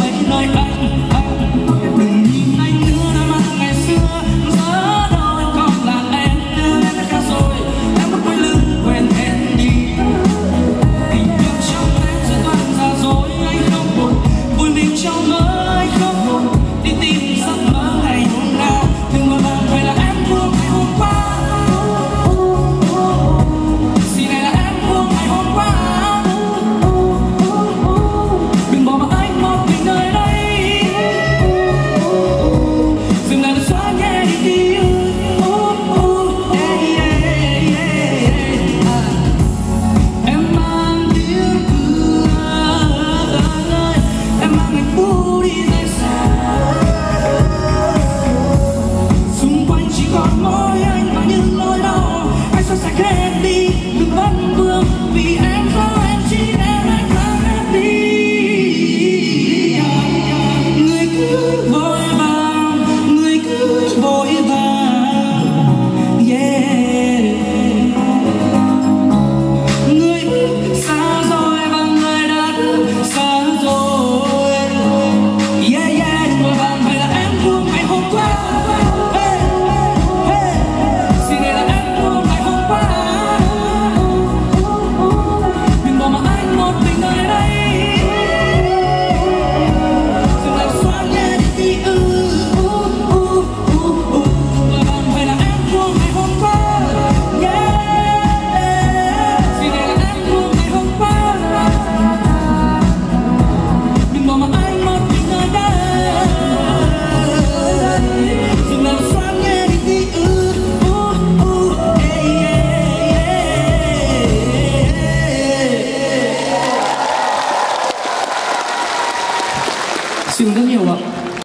mấy nơi anh anh. môi anh và những nỗi đau anh sẽ sàng hết.